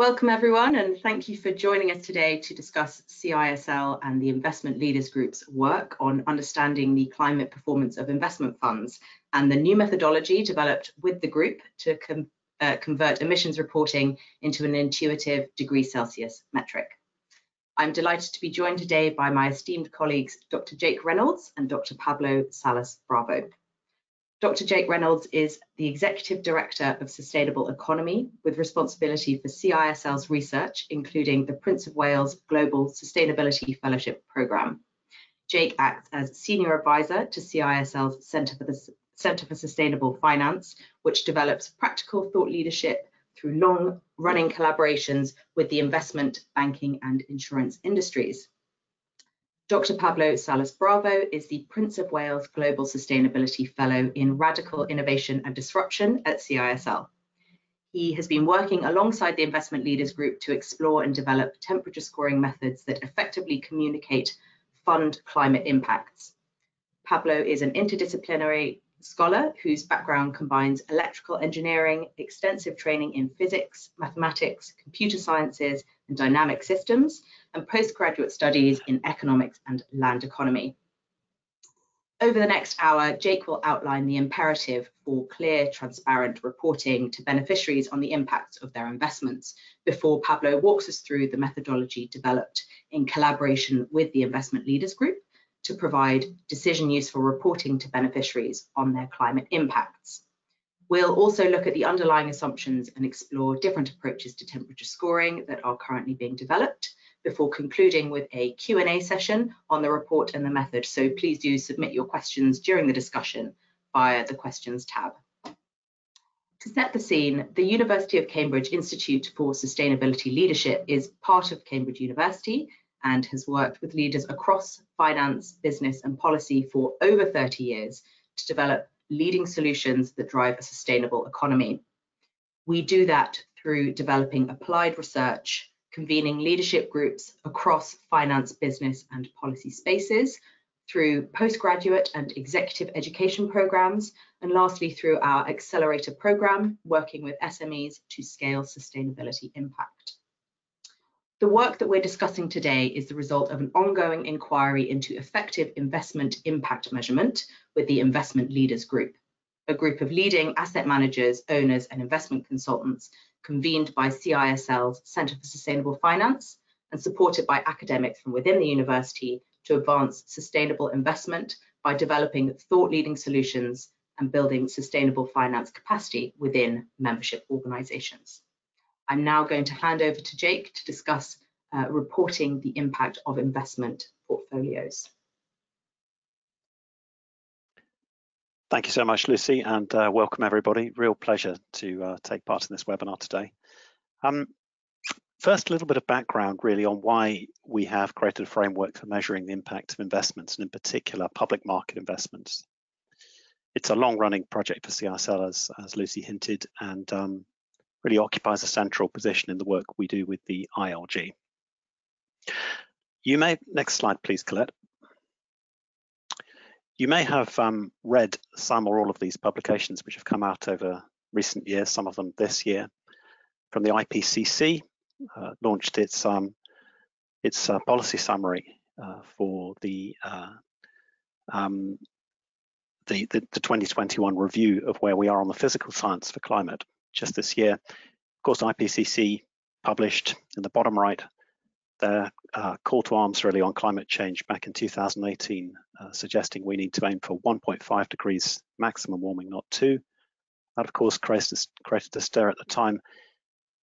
Welcome everyone and thank you for joining us today to discuss CISL and the Investment Leaders Group's work on understanding the climate performance of investment funds and the new methodology developed with the group to uh, convert emissions reporting into an intuitive degree Celsius metric. I'm delighted to be joined today by my esteemed colleagues Dr. Jake Reynolds and Dr. Pablo Salas Bravo. Dr. Jake Reynolds is the Executive Director of Sustainable Economy with responsibility for CISL's research, including the Prince of Wales Global Sustainability Fellowship Programme. Jake acts as Senior Advisor to CISL's Centre for, the, Centre for Sustainable Finance, which develops practical thought leadership through long-running collaborations with the investment, banking and insurance industries. Dr. Pablo Salas Bravo is the Prince of Wales Global Sustainability Fellow in Radical Innovation and Disruption at CISL. He has been working alongside the Investment Leaders Group to explore and develop temperature scoring methods that effectively communicate fund climate impacts. Pablo is an interdisciplinary scholar whose background combines electrical engineering, extensive training in physics, mathematics, computer sciences, and dynamic systems, and postgraduate studies in economics and land economy. Over the next hour, Jake will outline the imperative for clear, transparent reporting to beneficiaries on the impacts of their investments before Pablo walks us through the methodology developed in collaboration with the Investment Leaders Group to provide decision useful reporting to beneficiaries on their climate impacts. We'll also look at the underlying assumptions and explore different approaches to temperature scoring that are currently being developed before concluding with a Q&A session on the report and the method. So please do submit your questions during the discussion via the questions tab. To set the scene, the University of Cambridge Institute for Sustainability Leadership is part of Cambridge University and has worked with leaders across finance, business and policy for over 30 years to develop leading solutions that drive a sustainable economy. We do that through developing applied research, convening leadership groups across finance, business and policy spaces, through postgraduate and executive education programs, and lastly through our accelerator program, working with SMEs to scale sustainability impact. The work that we're discussing today is the result of an ongoing inquiry into effective investment impact measurement with the Investment Leaders Group, a group of leading asset managers, owners and investment consultants convened by CISL's Centre for Sustainable Finance and supported by academics from within the university to advance sustainable investment by developing thought-leading solutions and building sustainable finance capacity within membership organisations. I'm now going to hand over to Jake to discuss uh, reporting the impact of investment portfolios. Thank you so much, Lucy, and uh, welcome everybody. Real pleasure to uh, take part in this webinar today. Um, first, a little bit of background really on why we have created a framework for measuring the impact of investments, and in particular, public market investments. It's a long-running project for CISL, as, as Lucy hinted, and um, really occupies a central position in the work we do with the ILG. You may, next slide please, Colette. You may have um, read some or all of these publications which have come out over recent years, some of them this year, from the IPCC, uh, launched its um, its uh, policy summary uh, for the, uh, um, the, the the 2021 review of where we are on the physical science for climate just this year. Of course, IPCC published in the bottom right their uh, call to arms really on climate change back in 2018, uh, suggesting we need to aim for 1.5 degrees maximum warming, not two. That of course created, created a stir at the time.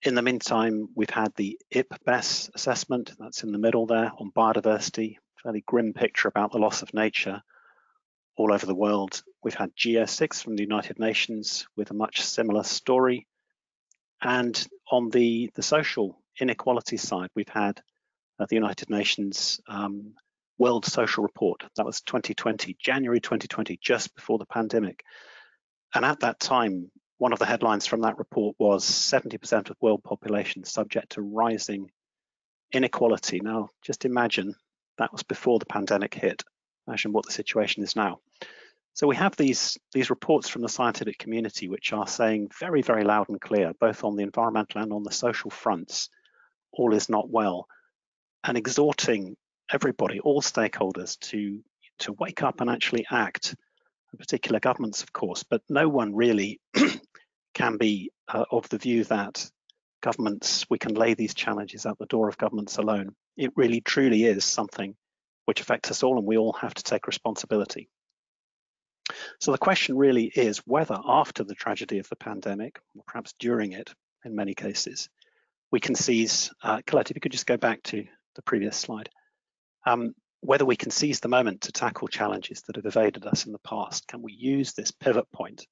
In the meantime, we've had the IPBES assessment, that's in the middle there, on biodiversity, fairly grim picture about the loss of nature all over the world. We've had GEO6 from the United Nations with a much similar story. And on the, the social inequality side, we've had uh, the United Nations um, World Social Report. That was 2020, January 2020, just before the pandemic. And at that time, one of the headlines from that report was 70% of world population subject to rising inequality. Now, just imagine that was before the pandemic hit. Imagine what the situation is now. So we have these, these reports from the scientific community which are saying very, very loud and clear, both on the environmental and on the social fronts, all is not well, and exhorting everybody, all stakeholders to, to wake up and actually act, in particular governments, of course, but no one really can be uh, of the view that governments, we can lay these challenges at the door of governments alone. It really truly is something which affects us all and we all have to take responsibility. So the question really is whether after the tragedy of the pandemic, or perhaps during it in many cases, we can seize, uh, Colette, if you could just go back to the previous slide, um, whether we can seize the moment to tackle challenges that have evaded us in the past. Can we use this pivot point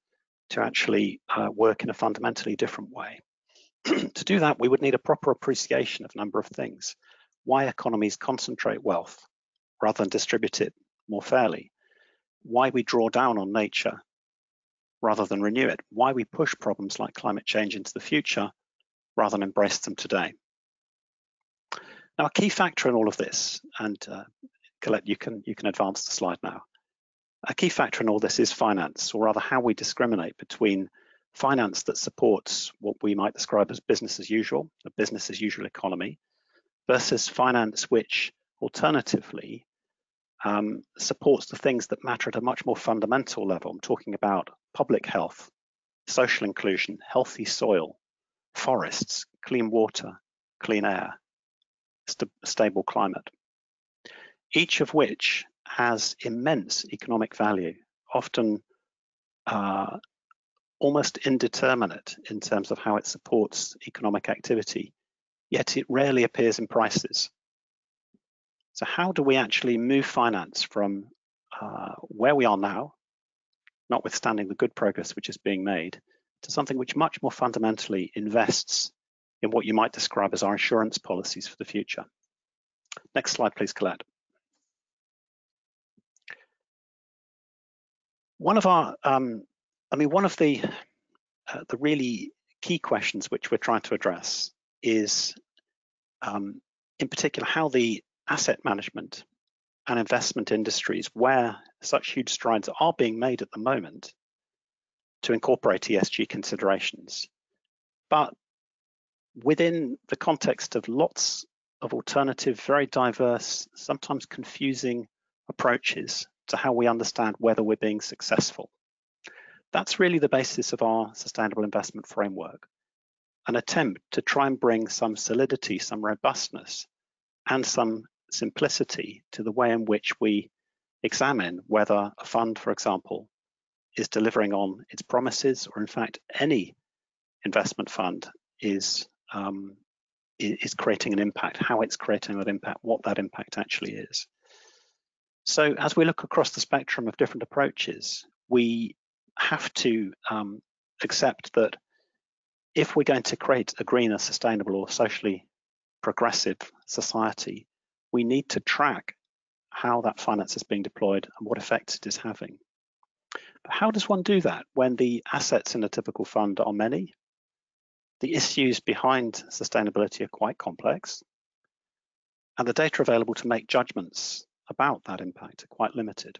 to actually uh, work in a fundamentally different way? to do that, we would need a proper appreciation of a number of things. Why economies concentrate wealth rather than distribute it more fairly why we draw down on nature rather than renew it, why we push problems like climate change into the future rather than embrace them today. Now, a key factor in all of this, and uh, Colette, you can, you can advance the slide now. A key factor in all this is finance, or rather how we discriminate between finance that supports what we might describe as business as usual, a business as usual economy, versus finance which alternatively um, supports the things that matter at a much more fundamental level. I'm talking about public health, social inclusion, healthy soil, forests, clean water, clean air, st stable climate. Each of which has immense economic value, often uh, almost indeterminate in terms of how it supports economic activity, yet it rarely appears in prices. So how do we actually move finance from uh, where we are now, notwithstanding the good progress which is being made, to something which much more fundamentally invests in what you might describe as our insurance policies for the future. Next slide, please, Colette. One of our, um, I mean, one of the uh, the really key questions which we're trying to address is, um, in particular, how the asset management and investment industries where such huge strides are being made at the moment to incorporate ESG considerations. But within the context of lots of alternative, very diverse, sometimes confusing approaches to how we understand whether we're being successful. That's really the basis of our sustainable investment framework, an attempt to try and bring some solidity, some robustness, and some simplicity to the way in which we examine whether a fund, for example, is delivering on its promises, or in fact, any investment fund is um, is creating an impact, how it's creating that impact, what that impact actually is. So as we look across the spectrum of different approaches, we have to um, accept that if we're going to create a greener, sustainable or socially progressive society, we need to track how that finance is being deployed and what effects it is having. But how does one do that when the assets in a typical fund are many? The issues behind sustainability are quite complex, and the data available to make judgments about that impact are quite limited.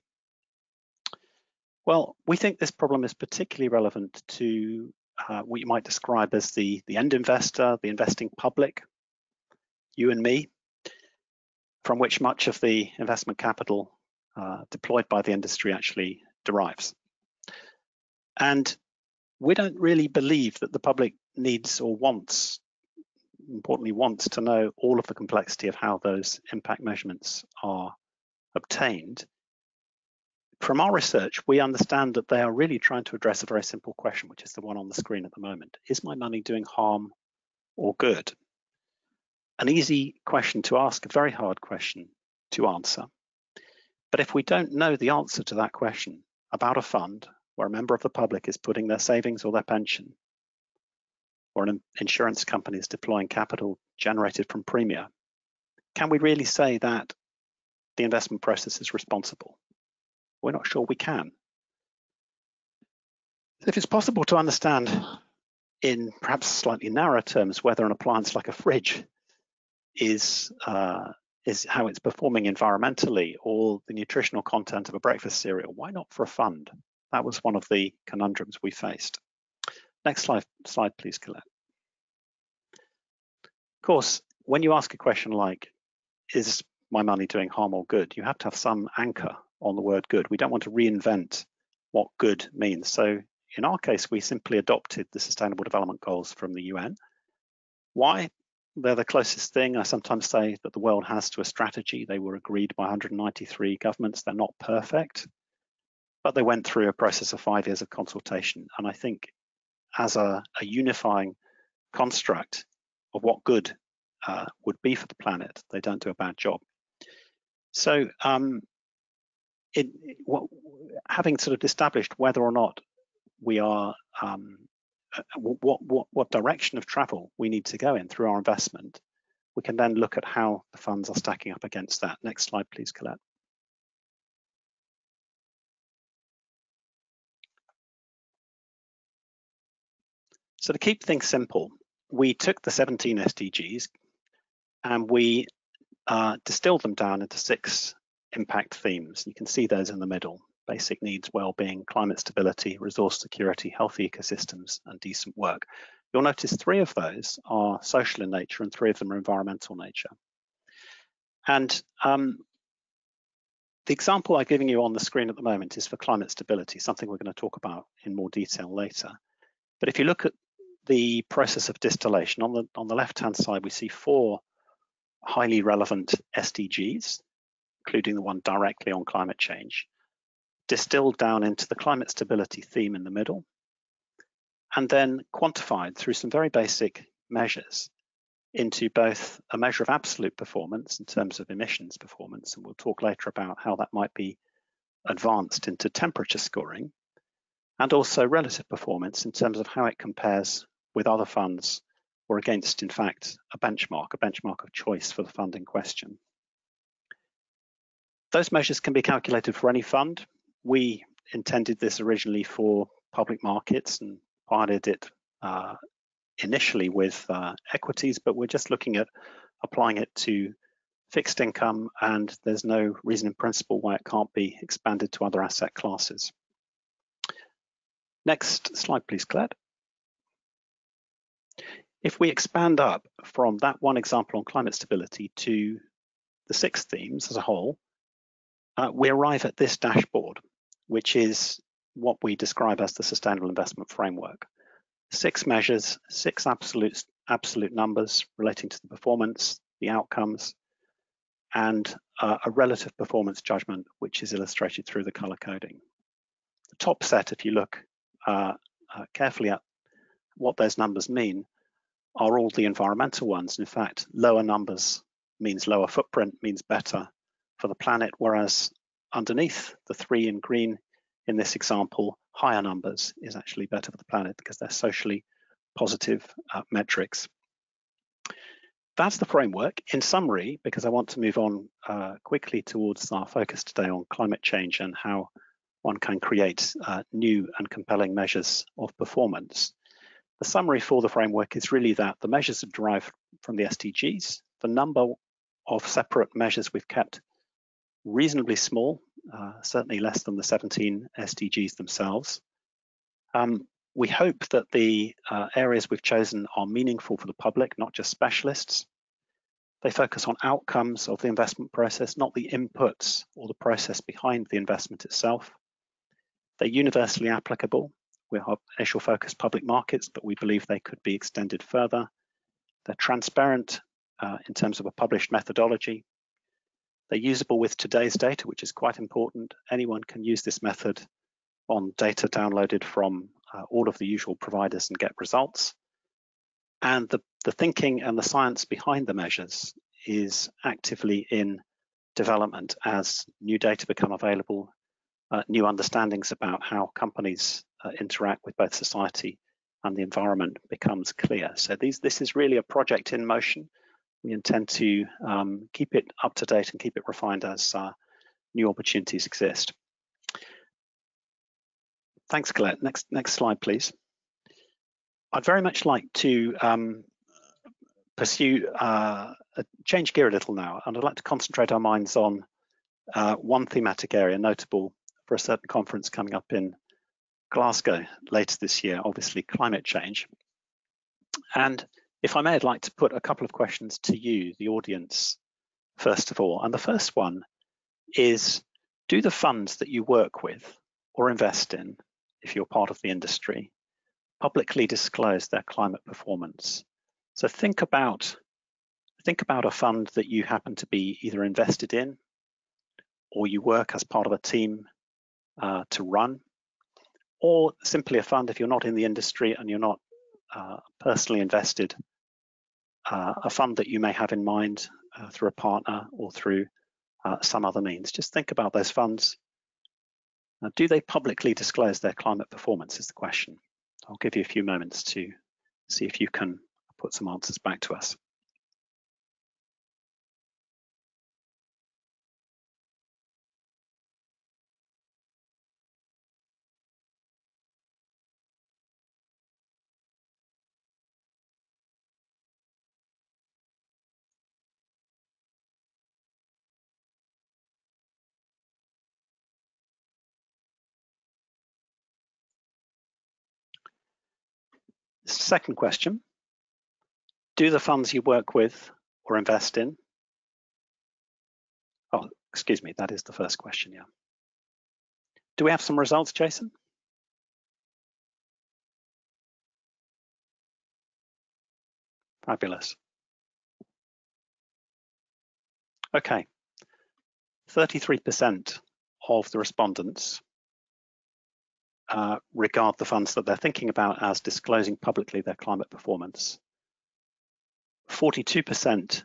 Well, we think this problem is particularly relevant to uh, what you might describe as the, the end investor, the investing public, you and me, from which much of the investment capital uh, deployed by the industry actually derives. And we don't really believe that the public needs or wants, importantly wants to know all of the complexity of how those impact measurements are obtained. From our research, we understand that they are really trying to address a very simple question, which is the one on the screen at the moment. Is my money doing harm or good? An easy question to ask, a very hard question to answer. But if we don't know the answer to that question about a fund where a member of the public is putting their savings or their pension, or an insurance company is deploying capital generated from premia, can we really say that the investment process is responsible? We're not sure we can. If it's possible to understand in perhaps slightly narrower terms whether an appliance like a fridge is uh, is how it's performing environmentally or the nutritional content of a breakfast cereal. Why not for a fund? That was one of the conundrums we faced. Next slide, slide please, Colette. Of course, when you ask a question like, is my money doing harm or good? You have to have some anchor on the word good. We don't want to reinvent what good means. So in our case, we simply adopted the Sustainable Development Goals from the UN. Why? They're the closest thing. I sometimes say that the world has to a strategy. They were agreed by 193 governments. They're not perfect, but they went through a process of five years of consultation. And I think as a, a unifying construct of what good uh, would be for the planet, they don't do a bad job. So um, it, what, having sort of established whether or not we are um, what, what, what direction of travel we need to go in through our investment, we can then look at how the funds are stacking up against that. Next slide, please, Colette. So to keep things simple, we took the 17 SDGs and we uh, distilled them down into six impact themes. You can see those in the middle basic needs, well-being, climate stability, resource security, healthy ecosystems, and decent work. You'll notice three of those are social in nature and three of them are environmental nature. And um, the example I'm giving you on the screen at the moment is for climate stability, something we're going to talk about in more detail later. But if you look at the process of distillation, on the, on the left-hand side, we see four highly relevant SDGs, including the one directly on climate change distilled down into the climate stability theme in the middle, and then quantified through some very basic measures into both a measure of absolute performance in terms of emissions performance, and we'll talk later about how that might be advanced into temperature scoring, and also relative performance in terms of how it compares with other funds or against, in fact, a benchmark, a benchmark of choice for the fund in question. Those measures can be calculated for any fund, we intended this originally for public markets and piloted it uh, initially with uh, equities, but we're just looking at applying it to fixed income and there's no reason in principle why it can't be expanded to other asset classes. Next slide, please, Claire. If we expand up from that one example on climate stability to the six themes as a whole, uh, we arrive at this dashboard which is what we describe as the sustainable investment framework. Six measures, six absolute, absolute numbers relating to the performance, the outcomes, and uh, a relative performance judgment, which is illustrated through the color coding. The top set, if you look uh, uh, carefully at what those numbers mean, are all the environmental ones. In fact, lower numbers means lower footprint, means better for the planet, whereas underneath the three in green in this example, higher numbers is actually better for the planet because they're socially positive uh, metrics. That's the framework. In summary, because I want to move on uh, quickly towards our focus today on climate change and how one can create uh, new and compelling measures of performance. The summary for the framework is really that the measures are derived from the SDGs. The number of separate measures we've kept reasonably small, uh, certainly less than the 17 SDGs themselves. Um, we hope that the uh, areas we've chosen are meaningful for the public, not just specialists. They focus on outcomes of the investment process, not the inputs or the process behind the investment itself. They're universally applicable. We have initial focus public markets, but we believe they could be extended further. They're transparent uh, in terms of a published methodology, they're usable with today's data, which is quite important. Anyone can use this method on data downloaded from uh, all of the usual providers and get results. And the, the thinking and the science behind the measures is actively in development as new data become available, uh, new understandings about how companies uh, interact with both society and the environment becomes clear. So these, this is really a project in motion we intend to um, keep it up to date and keep it refined as uh, new opportunities exist. Thanks, Colette. Next, next slide, please. I'd very much like to um, pursue, uh, change gear a little now, and I'd like to concentrate our minds on uh, one thematic area notable for a certain conference coming up in Glasgow later this year, obviously climate change. And if I may, I'd like to put a couple of questions to you, the audience, first of all. And the first one is, do the funds that you work with or invest in, if you're part of the industry, publicly disclose their climate performance? So think about think about a fund that you happen to be either invested in or you work as part of a team uh, to run, or simply a fund if you're not in the industry and you're not uh, personally invested, uh, a fund that you may have in mind uh, through a partner or through uh, some other means. Just think about those funds. do they publicly disclose their climate performance is the question. I'll give you a few moments to see if you can put some answers back to us. Second question, do the funds you work with or invest in, oh, excuse me, that is the first question, yeah. Do we have some results, Jason? Fabulous. Okay, 33% of the respondents uh, regard the funds that they're thinking about as disclosing publicly their climate performance. 42%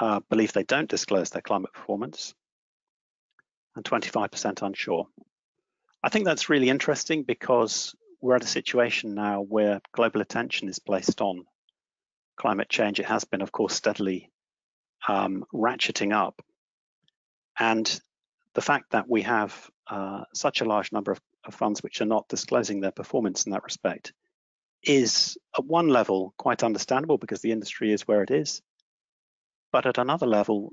uh, believe they don't disclose their climate performance and 25% unsure. I think that's really interesting because we're at a situation now where global attention is placed on climate change. It has been, of course, steadily um, ratcheting up. And the fact that we have uh, such a large number of, of funds which are not disclosing their performance in that respect is at one level quite understandable because the industry is where it is, but at another level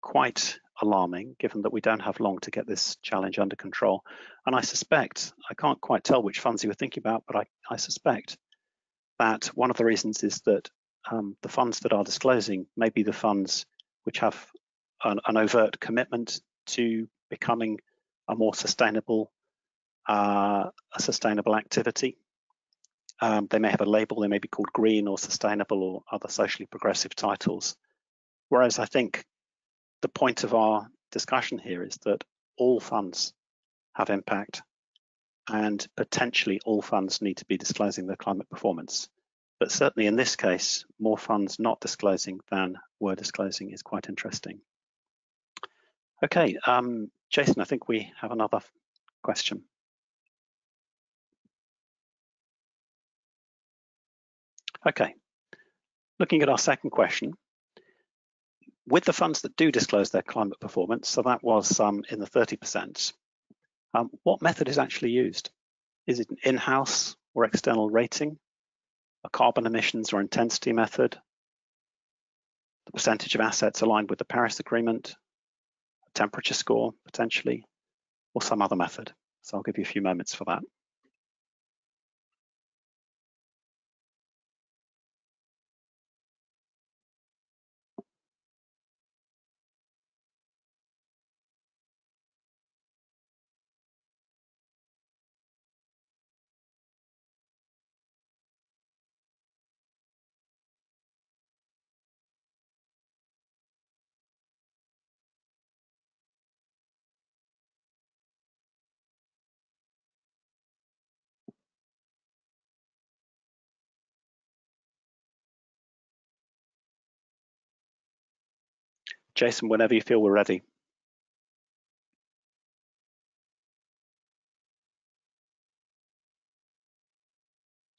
quite alarming given that we don't have long to get this challenge under control. And I suspect, I can't quite tell which funds you were thinking about, but I, I suspect that one of the reasons is that um, the funds that are disclosing may be the funds which have an, an overt commitment to becoming a more sustainable a sustainable activity. Um, they may have a label, they may be called green or sustainable or other socially progressive titles. Whereas I think the point of our discussion here is that all funds have impact and potentially all funds need to be disclosing their climate performance. But certainly in this case, more funds not disclosing than were disclosing is quite interesting. Okay, um, Jason, I think we have another question. Okay, looking at our second question, with the funds that do disclose their climate performance, so that was um, in the 30%, um, what method is actually used? Is it an in-house or external rating, a carbon emissions or intensity method, the percentage of assets aligned with the Paris Agreement, a temperature score potentially, or some other method. So I'll give you a few moments for that. Jason, whenever you feel we're ready.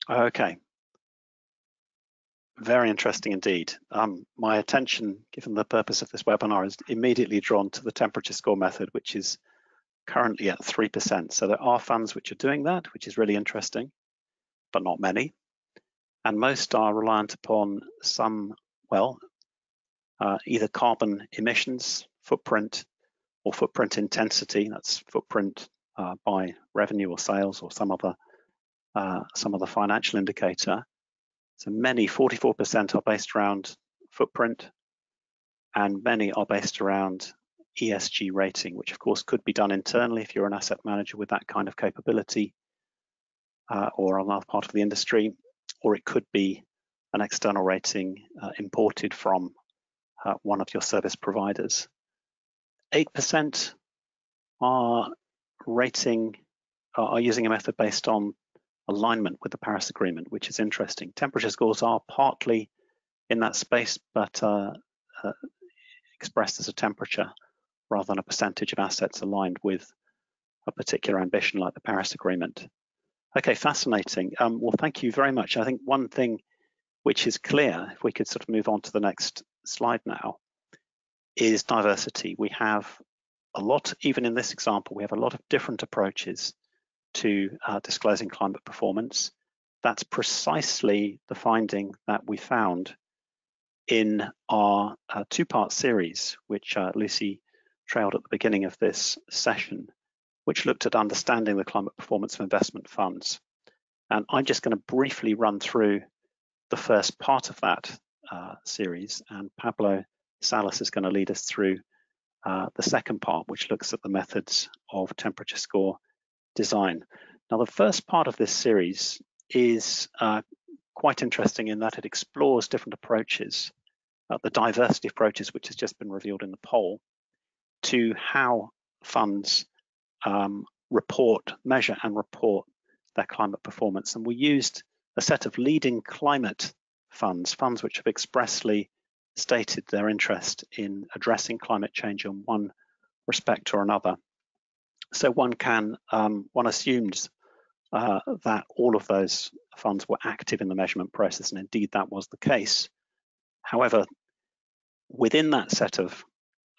Okay. Very interesting indeed. Um, my attention, given the purpose of this webinar, is immediately drawn to the temperature score method, which is currently at 3%. So there are funds which are doing that, which is really interesting, but not many. and most are reliant upon some, well, uh, either carbon emissions, footprint, or footprint intensity, that's footprint uh, by revenue or sales or some other uh, some other financial indicator. So many, 44% are based around footprint, and many are based around ESG rating, which of course could be done internally if you're an asset manager with that kind of capability uh, or another part of the industry, or it could be an external rating uh, imported from uh, one of your service providers. 8% are rating, are using a method based on alignment with the Paris Agreement, which is interesting. Temperature scores are partly in that space, but uh, uh, expressed as a temperature rather than a percentage of assets aligned with a particular ambition like the Paris Agreement. Okay, fascinating. Um, well, thank you very much. I think one thing which is clear, if we could sort of move on to the next slide now, is diversity. We have a lot, even in this example, we have a lot of different approaches to uh, disclosing climate performance. That's precisely the finding that we found in our uh, two-part series, which uh, Lucy trailed at the beginning of this session, which looked at understanding the climate performance of investment funds. And I'm just going to briefly run through the first part of that uh, series, and Pablo Salas is going to lead us through uh, the second part, which looks at the methods of temperature score design. Now, the first part of this series is uh, quite interesting in that it explores different approaches, uh, the diversity of approaches, which has just been revealed in the poll, to how funds um, report, measure and report their climate performance. And we used a set of leading climate funds, funds which have expressly stated their interest in addressing climate change in one respect or another. So one can, um, one assumed uh, that all of those funds were active in the measurement process, and indeed that was the case. However, within that set of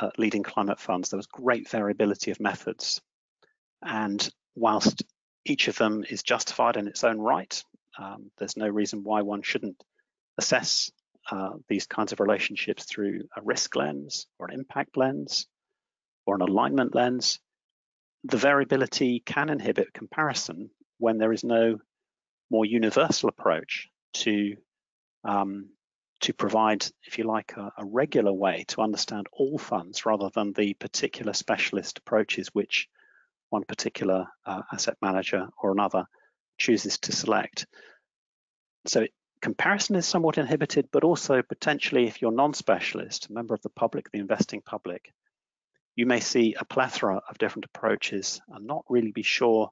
uh, leading climate funds, there was great variability of methods. And whilst each of them is justified in its own right, um, there's no reason why one shouldn't assess uh, these kinds of relationships through a risk lens or an impact lens or an alignment lens the variability can inhibit comparison when there is no more universal approach to um, to provide, if you like, a, a, regular way to understand all funds rather than the particular specialist approaches which one particular uh, asset manager or another chooses to select. So comparison is somewhat inhibited, but also potentially if you're non-specialist, a member of the public, the investing public, you may see a plethora of different approaches and not really be sure,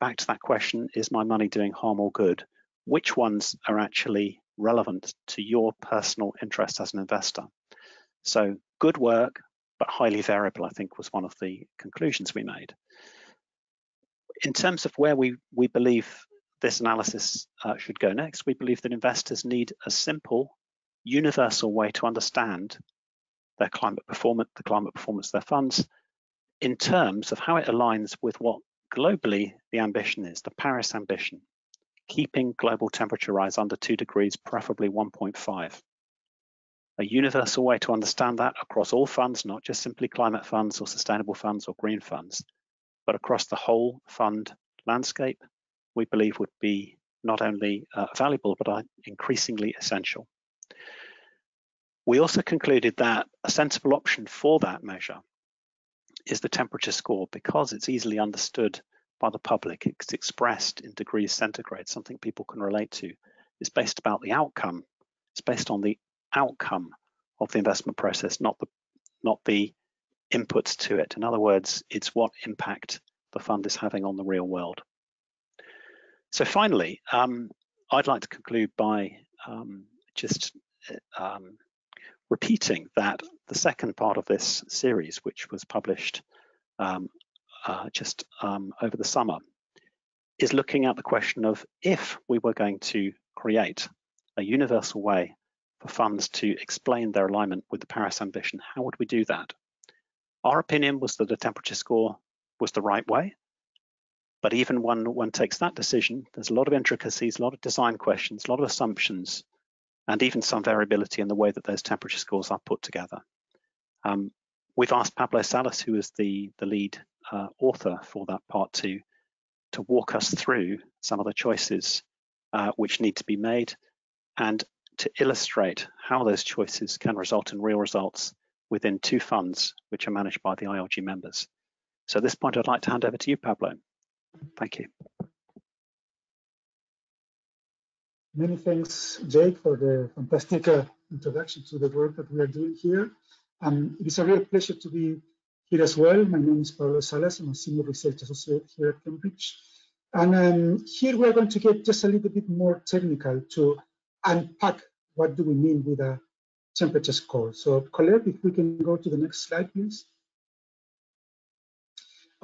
back to that question, is my money doing harm or good? Which ones are actually relevant to your personal interest as an investor? So good work, but highly variable, I think was one of the conclusions we made. In terms of where we, we believe this analysis uh, should go next, we believe that investors need a simple, universal way to understand their climate performance, the climate performance of their funds, in terms of how it aligns with what globally the ambition is, the Paris ambition, keeping global temperature rise under two degrees, preferably 1.5. A universal way to understand that across all funds, not just simply climate funds or sustainable funds or green funds, but across the whole fund landscape, we believe would be not only uh, valuable, but increasingly essential. We also concluded that a sensible option for that measure is the temperature score because it's easily understood by the public. It's expressed in degrees centigrade, something people can relate to. It's based about the outcome. It's based on the outcome of the investment process, not the not the inputs to it. In other words, it's what impact the fund is having on the real world. So finally, um, I'd like to conclude by um, just um, repeating that the second part of this series, which was published um, uh, just um, over the summer, is looking at the question of if we were going to create a universal way for funds to explain their alignment with the Paris ambition, how would we do that? Our opinion was that the temperature score was the right way, But even when one takes that decision, there's a lot of intricacies, a lot of design questions, a lot of assumptions, and even some variability in the way that those temperature scores are put together. Um, we've asked Pablo Salas, who is the, the lead uh, author for that part two, to walk us through some of the choices uh, which need to be made and to illustrate how those choices can result in real results within two funds which are managed by the ILG members. So at this point, I'd like to hand over to you, Pablo. Thank you. Many thanks, Jake, for the fantastic uh, introduction to the work that we are doing here. Um, it is a real pleasure to be here as well. My name is Pablo Salas. I'm a Senior Research Associate here at Cambridge. And um, here we're going to get just a little bit more technical to unpack what do we mean with a temperature score. So Colette, if we can go to the next slide, please.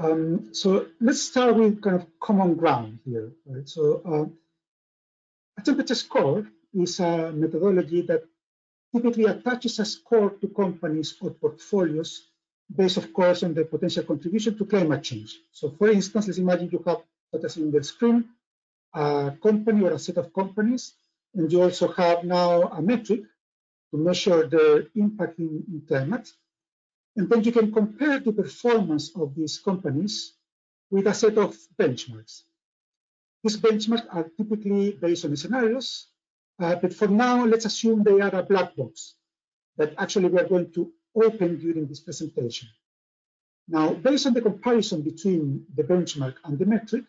Um, so let's start with kind of common ground here, right? So uh, a temperature score is a methodology that typically attaches a score to companies or portfolios based, of course, on the potential contribution to climate change. So for instance, let's imagine you have, such as in the screen, a company or a set of companies, and you also have now a metric to measure the impact in, in climate. And then you can compare the performance of these companies with a set of benchmarks. These benchmarks are typically based on scenarios, uh, but for now, let's assume they are a black box that actually we are going to open during this presentation. Now, based on the comparison between the benchmark and the metric,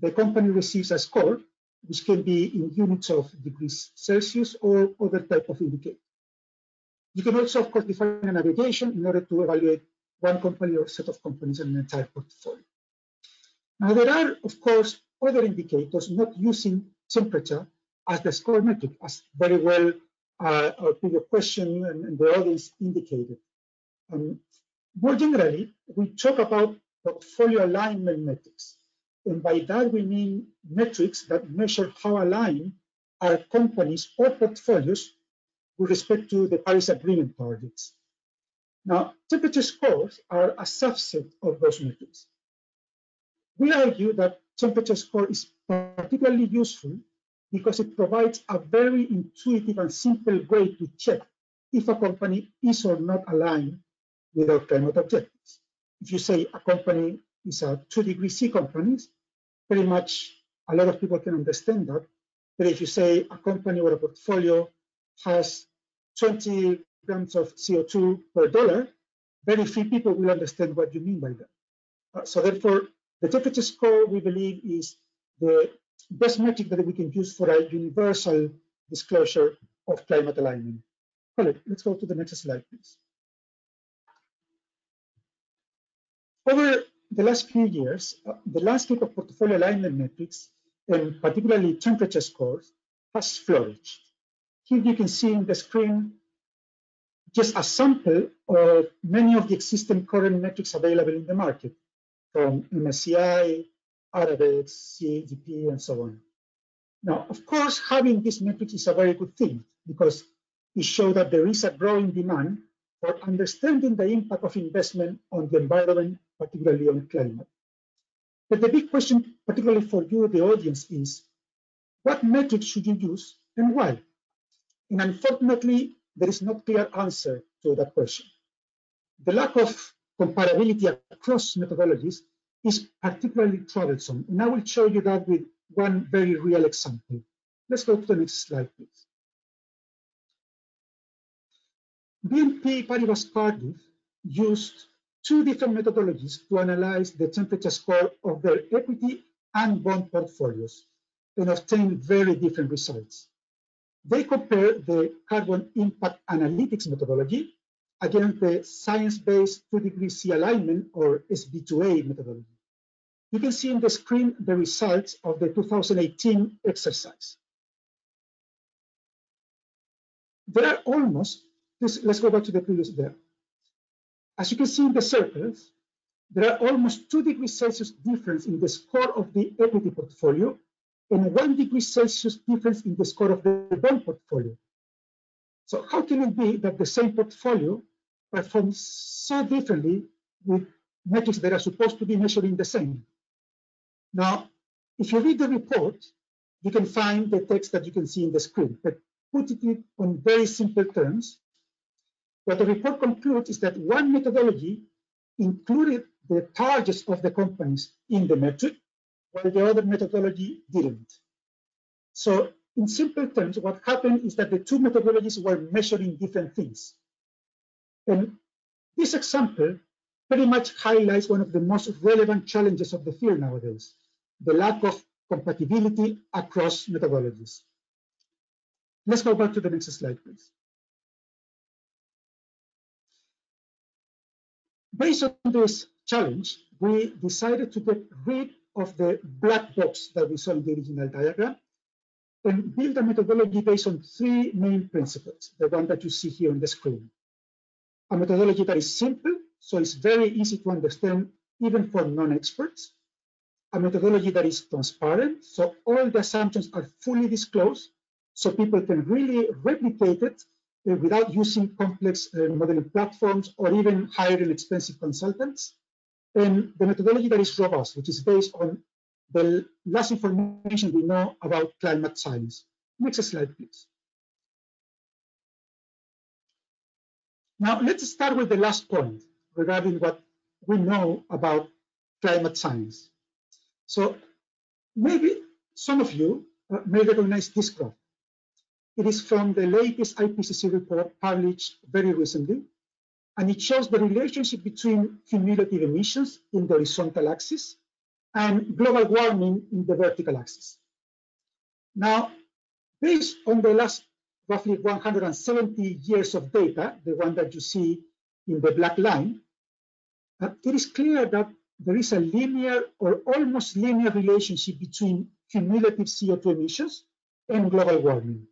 the company receives a score, which can be in units of degrees Celsius or other type of indicator. You can also, of course, define a navigation in order to evaluate one company or set of companies in an entire portfolio. Now, there are, of course, other indicators not using temperature as the score metric, as very well uh, our previous question and, and, the audience indicated. Um, more generally, we talk about portfolio alignment metrics. And by that, we mean metrics that measure how aligned are companies or portfolios with respect to the Paris Agreement targets. Now, temperature scores are a subset of those metrics. We argue that temperature score is particularly useful because it provides a very intuitive and simple way to check if a company is or not aligned with our climate objectives. If you say a company is a two degree C company, pretty much a lot of people can understand that. But if you say a company or a portfolio has 20 grams of CO2 per dollar, very few people will understand what you mean by that. Uh, so therefore, the temperature score, we believe, is the best metric that we can use for a universal disclosure of climate alignment. Colette, let's go to the next slide, please. Over the last few years, uh, the landscape of portfolio alignment metrics, and particularly temperature scores, has flourished. Here you can see in the screen just a sample of many of the existing current metrics available in the market, from MSCI, Arabesque, CDP, and so on. Now, of course, having these metrics is a very good thing because it shows that there is a growing demand for understanding the impact of investment on the environment, particularly on climate. But the big question, particularly for you, the audience, is what metrics should you use and why? And unfortunately, there is no clear answer to that question. The lack of comparability across methodologies is particularly troublesome. And I will show you that with one very real example. Let's go to the next slide, please. BNP Paribas Cardif used two different methodologies to analyze the temperature score of their equity and bond portfolios and obtained very different results. They compare the carbon impact analytics methodology against the science-based two degree C alignment or SB2A methodology. You can see on the screen the results of the 2018 exercise. There are almost, let's, let's go back to the previous there. As you can see in the circles, there are almost two degrees Celsius difference in the score of the equity portfolio and one degree Celsius difference in the score of the bond portfolio. So how can it be that the same portfolio performs so differently with metrics that are supposed to be measuring the same? Now, if you read the report, you can find the text that you can see in the screen, but put it on very simple terms. What the report concludes is that one methodology included the targets of the companies in the metric, while the other methodology didn't. So in simple terms, what happened is that the two methodologies were measuring different things. And this example pretty much highlights one of the most relevant challenges of the field nowadays, the lack of compatibility across methodologies. Let's go back to the next slide, please. Based on this challenge, we decided to get rid of the black box that we saw in the original diagram and build a methodology based on three main principles, the one that you see here on the screen. A methodology that is simple, so it's very easy to understand even for non-experts. A methodology that is transparent, so all the assumptions are fully disclosed, so people can really replicate it uh, without using complex uh, modeling platforms or even hiring expensive consultants. And the methodology that is robust, which is based on the last information we know about climate science. Next slide, please. Now, let's start with the last point regarding what we know about climate science. So maybe some of you uh, may recognize this graph. It is from the latest IPCC report published very recently, and it shows the relationship between cumulative emissions in the horizontal axis and global warming in the vertical axis. Now, based on the last roughly 170 years of data, the one that you see in the black line, uh, it is clear that there is a linear or almost linear relationship between cumulative CO2 emissions and global warming.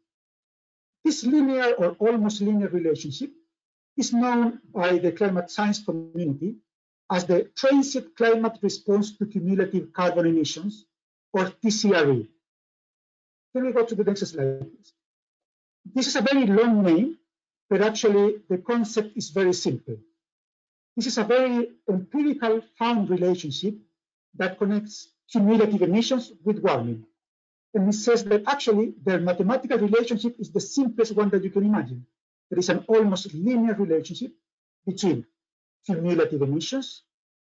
This linear or almost linear relationship is known by the climate science community as the Transient Climate Response to Cumulative Carbon Emissions, or TCRE. Can we go to the next slide, please? This is a very long name, but actually the concept is very simple. This is a very empirical found relationship that connects cumulative emissions with warming. And it says that actually their mathematical relationship is the simplest one that you can imagine. There is an almost linear relationship between cumulative emissions,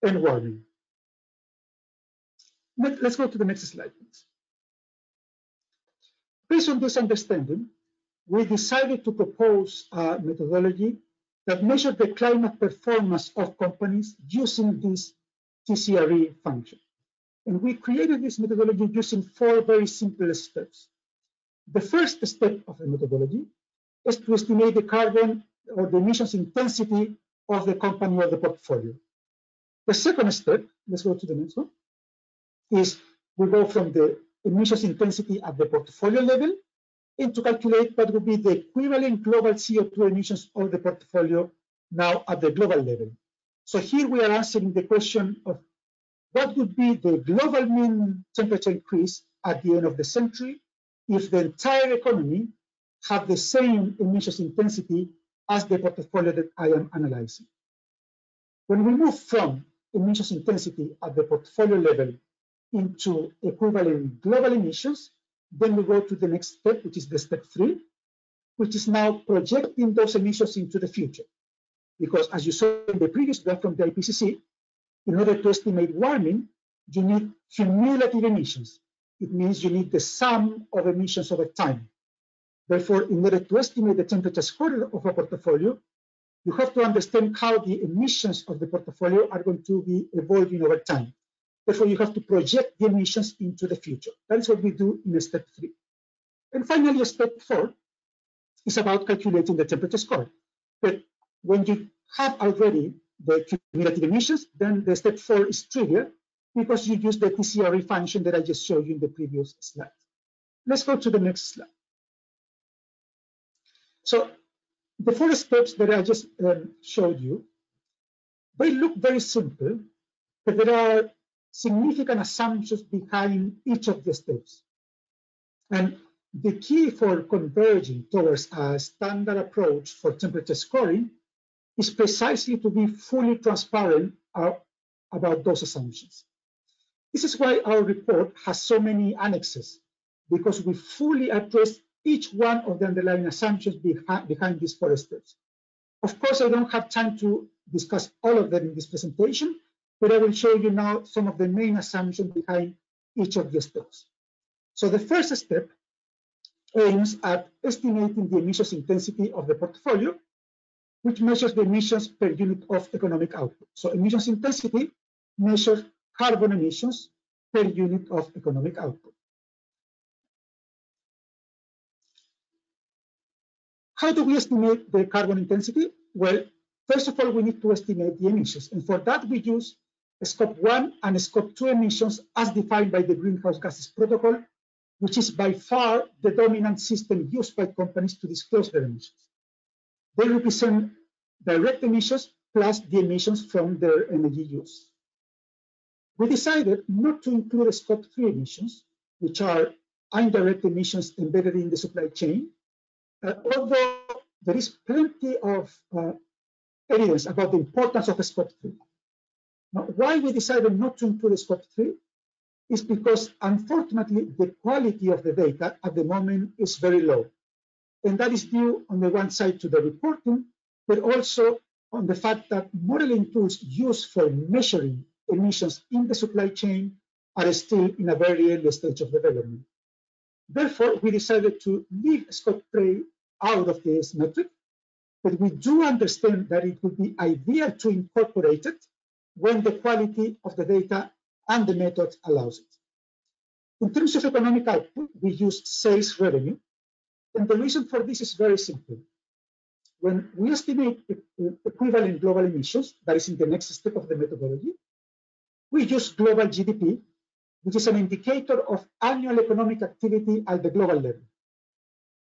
and warming. Let's go to the next slide, please. Based on this understanding, we decided to propose a methodology that measured the climate performance of companies using this TCRE function. And we created this methodology using four very simple steps. The first step of the methodology is to estimate the carbon or the emissions intensity of the company or the portfolio. The second step, let's go to the next one, is we go from the emissions intensity at the portfolio level and to calculate what would be the equivalent global CO2 emissions of the portfolio now at the global level. So here we are answering the question of what would be the global mean temperature increase at the end of the century if the entire economy had the same emissions intensity as the portfolio that I am analyzing. When we move from emissions intensity at the portfolio level into equivalent global emissions, then we go to the next step, which is the step three, which is now projecting those emissions into the future. Because as you saw in the previous graph from the IPCC, in order to estimate warming, you need cumulative emissions. It means you need the sum of emissions over time. Therefore, in order to estimate the temperature score of a portfolio, you have to understand how the emissions of the portfolio are going to be evolving over time. Therefore, you have to project the emissions into the future. That is what we do in step three. And finally, step four is about calculating the temperature score. But when you have already the cumulative emissions, then the step four is triggered because you use the TCRE function that I just showed you in the previous slide. Let's go to the next slide. So the four steps that I just um, showed you, they look very simple, but there are significant assumptions behind each of the steps. And the key for converging towards a standard approach for temperature scoring is precisely to be fully transparent uh, about those assumptions. This is why our report has so many annexes, because we fully address each one of the underlying assumptions behind, behind these four steps. Of course, I don't have time to discuss all of them in this presentation, but I will show you now some of the main assumptions behind each of the steps. So the first step aims at estimating the emissions intensity of the portfolio, which measures the emissions per unit of economic output. So emissions intensity measures carbon emissions per unit of economic output. How do we estimate the carbon intensity? Well, first of all, we need to estimate the emissions. And for that, we use Scope 1 and Scope 2 emissions as defined by the Greenhouse Gases Protocol, which is by far the dominant system used by companies to disclose their emissions. They represent direct emissions plus the emissions from their energy use. We decided not to include Scope 3 emissions, which are indirect emissions embedded in the supply chain, although there is plenty of uh, evidence about the importance of scope 3. Now, why we decided not to include scope 3 is because, unfortunately, the quality of the data at the moment is very low. And that is due, on the one side, to the reporting, but also on the fact that modeling tools used for measuring emissions in the supply chain are still in a very early stage of development. Therefore, we decided to leave scope 3 out of this metric, but we do understand that it would be ideal to incorporate it when the quality of the data and the method allows it. In terms of economic output, we use sales revenue, and the reason for this is very simple. When we estimate equivalent global emissions, that is in the next step of the methodology, we use global GDP which is an indicator of annual economic activity at the global level.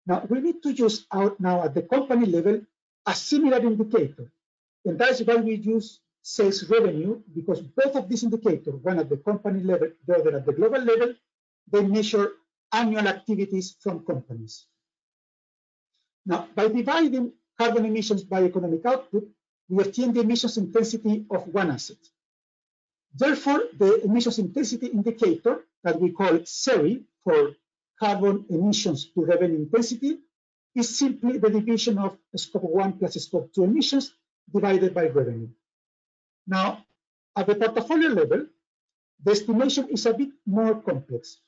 Now, we need to use out now at the company level a similar indicator. And that's why we use sales revenue, because both of these indicators, one at the company level, the other at the global level, they measure annual activities from companies. Now, by dividing carbon emissions by economic output, we obtain the emissions intensity of one asset. Therefore, the emissions intensity indicator that we call CERI for carbon emissions to revenue intensity is simply the division of scope 1 plus scope 2 emissions divided by revenue. Now, at the portfolio level, the estimation is a bit more complex.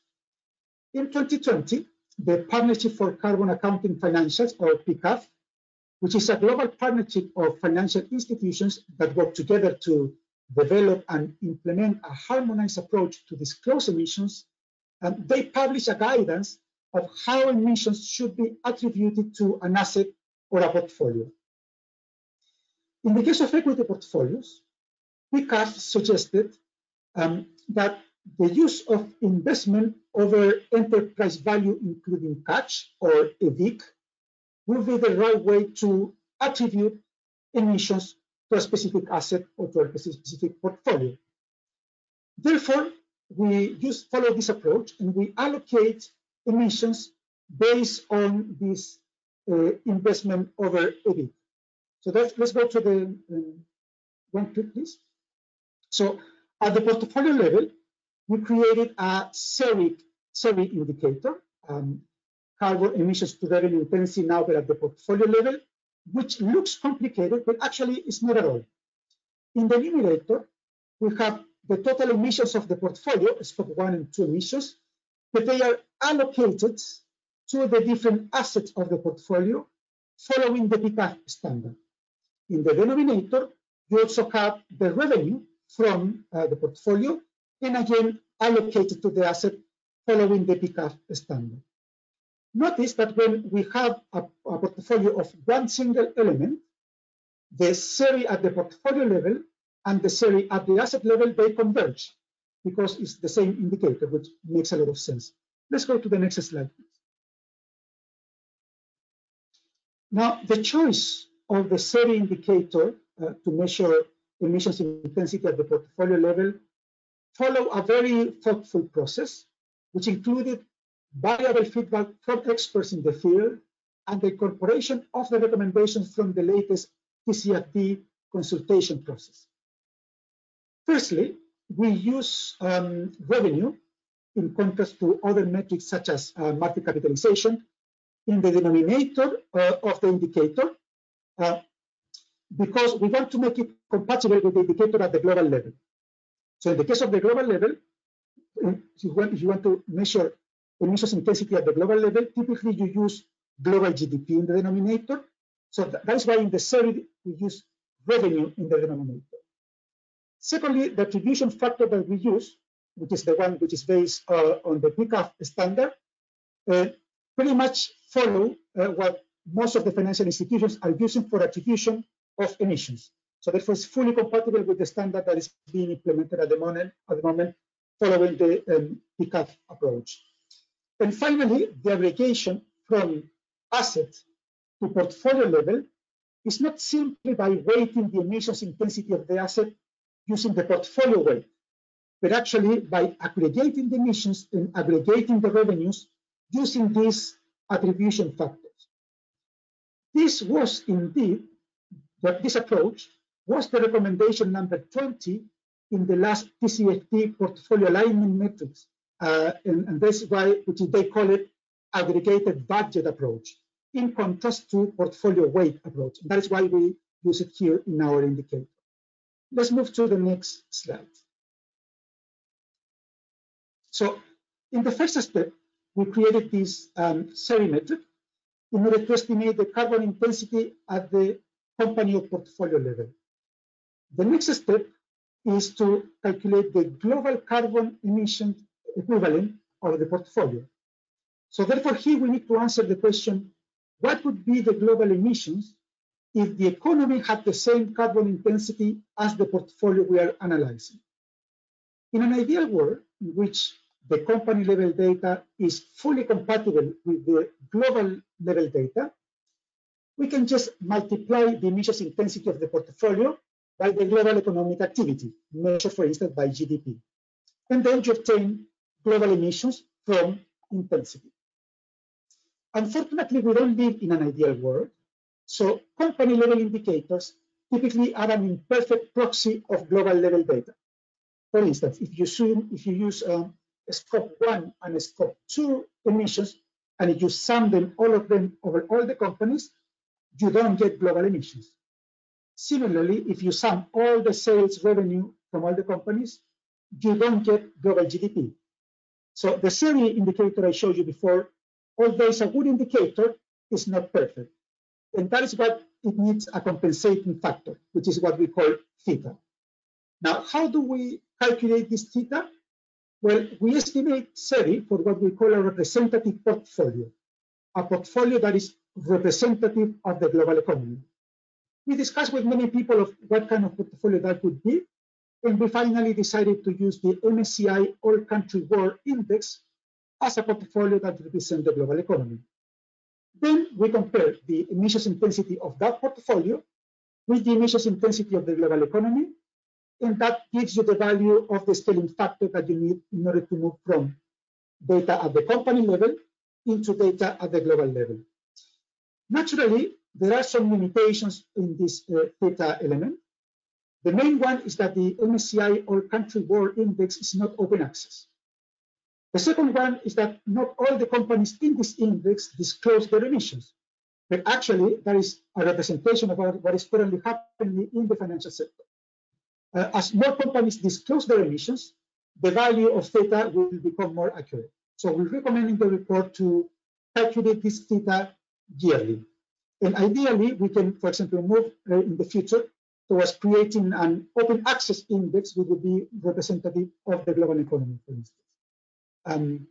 In 2020, the Partnership for Carbon Accounting Financials, or PCAF, which is a global partnership of financial institutions that work together to develop and implement a harmonized approach to disclose emissions, and they publish a guidance of how emissions should be attributed to an asset or a portfolio. In the case of equity portfolios, PCAF suggested um, that the use of investment over enterprise value, including cash or EVIC, will be the right way to attribute emissions to a specific asset or to a specific portfolio. Therefore, we just follow this approach and we allocate emissions based on this uh, investment over EVIC. So let's go to the um, one click, please. So at the portfolio level, we created a CERI indicator, um, carbon emissions to revenue intensity now, but at the portfolio level, which looks complicated, but actually is not at all. In the numerator, we have the total emissions of the portfolio, scope one and two emissions, but they are allocated to the different assets of the portfolio following the PCAF standard. In the denominator, you also have the revenue from uh, the portfolio, and again, allocated to the asset following the PCAF standard. Notice that when we have a, a portfolio of one single element, the CERI at the portfolio level and the CERI at the asset level, they converge because it's the same indicator, which makes a lot of sense. Let's go to the next slide. Now, the choice of the CERI indicator uh, to measure emissions intensity at the portfolio level follow a very thoughtful process, which included valuable feedback from experts in the field, and the incorporation of the recommendations from the latest TCFD consultation process. Firstly, we use um, revenue in contrast to other metrics such as uh, market capitalization in the denominator uh, of the indicator uh, because we want to make it compatible with the indicator at the global level. So in the case of the global level, if you want, if you want to measure emissions intensity at the global level, typically you use global GDP in the denominator. So that is why in the CERI we use revenue in the denominator. Secondly, the attribution factor that we use, which is the one which is based uh, on the PCAF standard, uh, pretty much follow uh, what most of the financial institutions are using for attribution of emissions. So therefore, it's fully compatible with the standard that is being implemented at the moment, at the moment following the um, approach. And finally, the aggregation from asset to portfolio level is not simply by weighting the emissions intensity of the asset using the portfolio weight, but actually by aggregating the emissions and aggregating the revenues using these attribution factors. This was indeed, that this approach was the recommendation number 20 in the last TCFD portfolio alignment metrics. Uh, and, and that's why, which they call it aggregated budget approach, in contrast to portfolio weight approach. That is why we use it here in our indicator. Let's move to the next slide. So in the first step, we created this um, metric in order to estimate the carbon intensity at the company or portfolio level. The next step is to calculate the global carbon emission equivalent of the portfolio. So therefore here we need to answer the question, what would be the global emissions if the economy had the same carbon intensity as the portfolio we are analyzing. In an ideal world in which the company level data is fully compatible with the global level data, we can just multiply the emissions intensity of the portfolio by the global economic activity, measured, for instance, by GDP. And then you obtain global emissions from intensity. Unfortunately, we don't live in an ideal world. So company level indicators typically are an imperfect proxy of global level data. For instance, if you, zoom, if you use um, scope one and scope two emissions, and if you sum them, all of them over all the companies, you don't get global emissions. Similarly, if you sum all the sales revenue from all the companies, you don't get global GDP. So the CERI indicator I showed you before, although it's a good indicator, is not perfect. And that is what it needs a compensating factor, which is what we call theta. Now, how do we calculate this theta? Well, we estimate CERI for what we call a representative portfolio, a portfolio that is representative of the global economy. We discussed with many people of what kind of portfolio that could be, and we finally decided to use the MSCI All Country World Index as a portfolio that represents the global economy. Then we compare the emissions intensity of that portfolio with the emissions intensity of the global economy, and that gives you the value of the scaling factor that you need in order to move from data at the company level into data at the global level. Naturally, there are some limitations in this uh, data element. The main one is that the MSCI All Country World Index is not open access. The second one is that not all the companies in this index disclose their emissions, but actually there is a representation of what is currently happening in the financial sector. Uh, as more companies disclose their emissions, the value of theta will become more accurate. So we recommend in the report to calculate this theta yearly. And ideally, we can, for example, move uh, in the future towards creating an open access index which would be representative of the global economy, for instance. Um,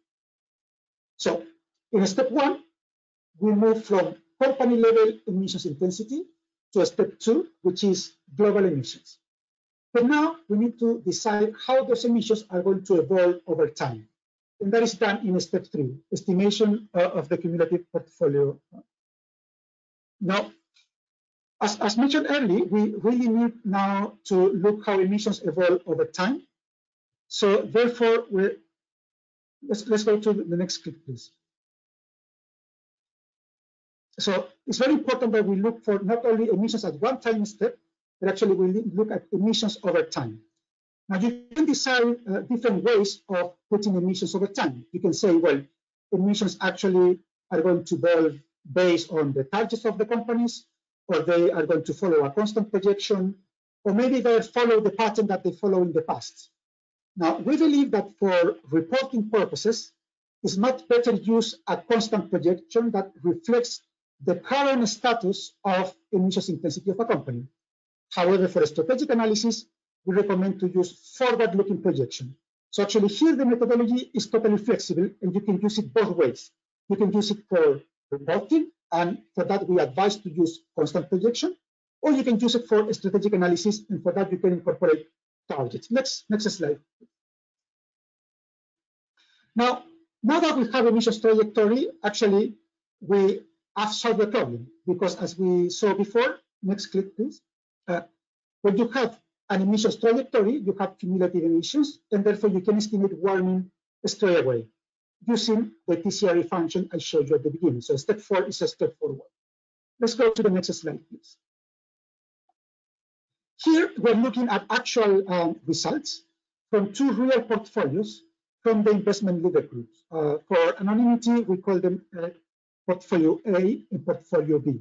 so in step one, we move from company level emissions intensity to step two, which is global emissions. But now we need to decide how those emissions are going to evolve over time. And that is done in step three, estimation uh, of the cumulative portfolio. Now, as, as mentioned earlier, we really need now to look how emissions evolve over time. So therefore, we're Let's, let's go to the next clip, please. So it's very important that we look for not only emissions at one time step, but actually we look at emissions over time. Now you can decide uh, different ways of putting emissions over time. You can say, well, emissions actually are going to evolve based on the targets of the companies, or they are going to follow a constant projection, or maybe they follow the pattern that they follow in the past. Now, we believe that for reporting purposes, it's much better use a constant projection that reflects the current status of emissions intensity of a company. However, for strategic analysis, we recommend to use forward-looking projection. So actually here the methodology is totally flexible and you can use it both ways. You can use it for reporting and for that we advise to use constant projection or you can use it for strategic analysis and for that you can incorporate targets. Next, next slide. Now, now that we have emissions trajectory, actually we have solved the problem because as we saw before, next click please, uh, when you have an emissions trajectory, you have cumulative emissions, and therefore you can estimate warming straight away using the TCRE function I showed you at the beginning. So step four is a step forward. Let's go to the next slide, please. Here, we're looking at actual um, results from two real portfolios from the investment leader groups. Uh, for anonymity, we call them uh, portfolio A and portfolio B.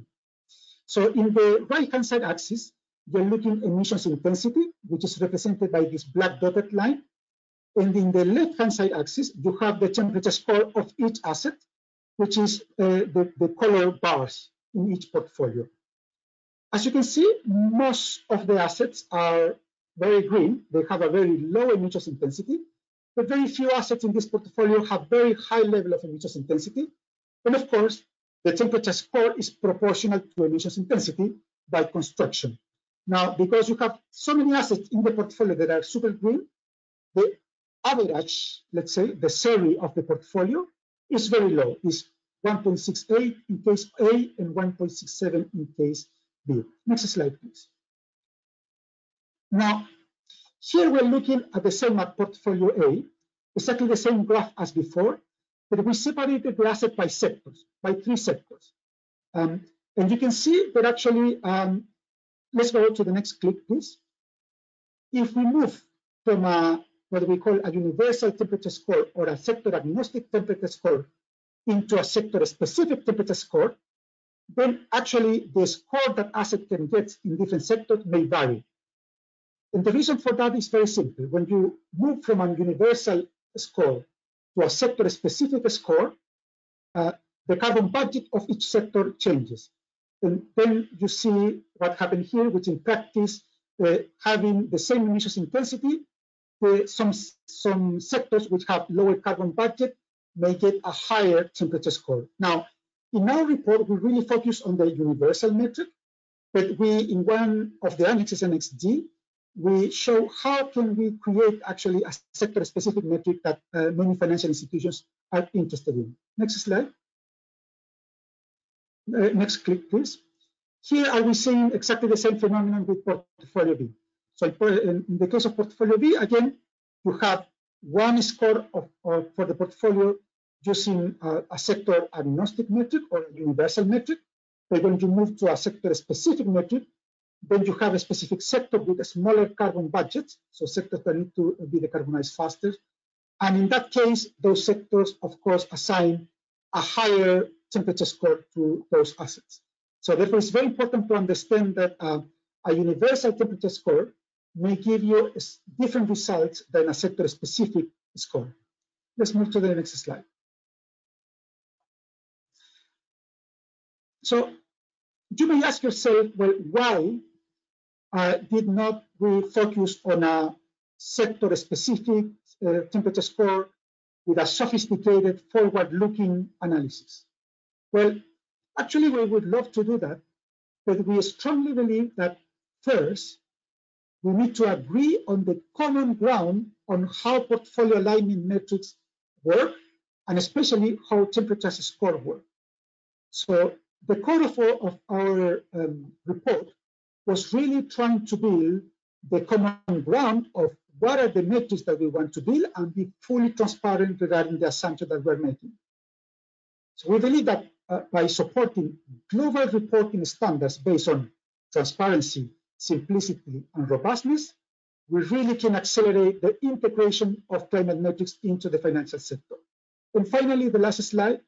So in the right-hand side axis, you're looking emissions intensity, which is represented by this black dotted line. And in the left-hand side axis, you have the temperature score of each asset, which is uh, the, the color bars in each portfolio. As you can see, most of the assets are very green. They have a very low emissions intensity, but very few assets in this portfolio have very high level of emissions intensity. And of course, the temperature score is proportional to emissions intensity by construction. Now, because you have so many assets in the portfolio that are super green, the average, let's say, the series of the portfolio is very low. It's 1.68 in case A and 1.67 in case B. Next slide, please. Now, here we're looking at the same portfolio A, exactly the same graph as before, but we separated the asset by sectors, by three sectors. Um, and you can see that actually um, Let's go to the next click, please. If we move from a, what we call a universal temperature score or a sector agnostic temperature score into a sector specific temperature score, then actually the score that asset can get in different sectors may vary. And the reason for that is very simple. When you move from a universal score to a sector specific score, uh, the carbon budget of each sector changes. And then you see what happened here, which in practice, uh, having the same emissions intensity, some, some sectors which have lower carbon budget may get a higher temperature score. Now, in our report, we really focus on the universal metric, but we, in one of the annexes, Annex D, we show how can we create actually a sector-specific metric that uh, many financial institutions are interested in. Next slide. Uh, next click, please. Here are we seeing exactly the same phenomenon with portfolio B. So in the case of portfolio B, again, you have one score of, of for the portfolio using a, a sector agnostic metric or a universal metric. But when you move to a sector specific metric, then you have a specific sector with a smaller carbon budget, so sectors that need to be decarbonized faster. And in that case, those sectors, of course, assign a higher temperature score to those assets. So therefore, it's very important to understand that uh, a universal temperature score may give you different results than a sector-specific score. Let's move to the next slide. So you may ask yourself, well, why uh, did not we focus on a sector-specific uh, temperature score with a sophisticated forward-looking analysis? Well, actually, we would love to do that, but we strongly believe that first, we need to agree on the common ground on how portfolio alignment metrics work, and especially how temperature score work. So the core of, of our um, report was really trying to build the common ground of what are the metrics that we want to build and be fully transparent regarding the assumption that we're making. So we believe that uh, by supporting global reporting standards based on transparency, simplicity, and robustness, we really can accelerate the integration of climate metrics into the financial sector. And finally, the last slide.